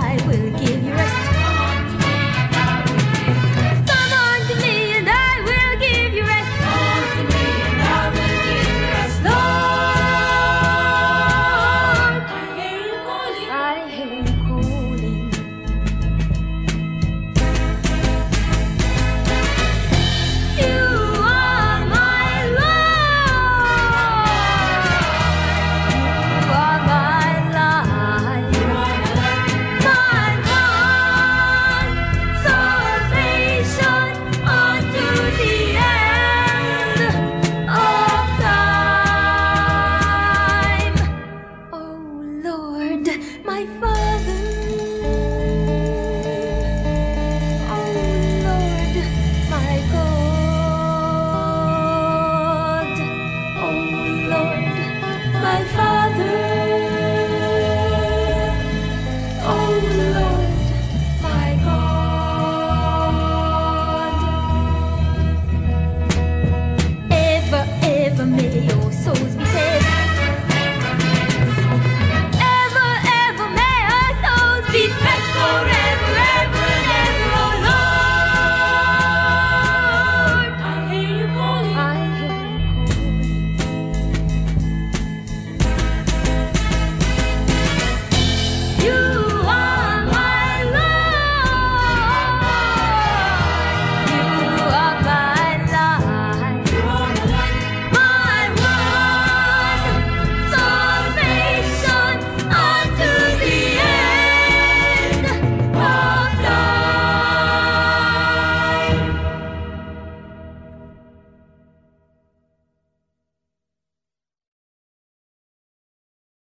再会。Father.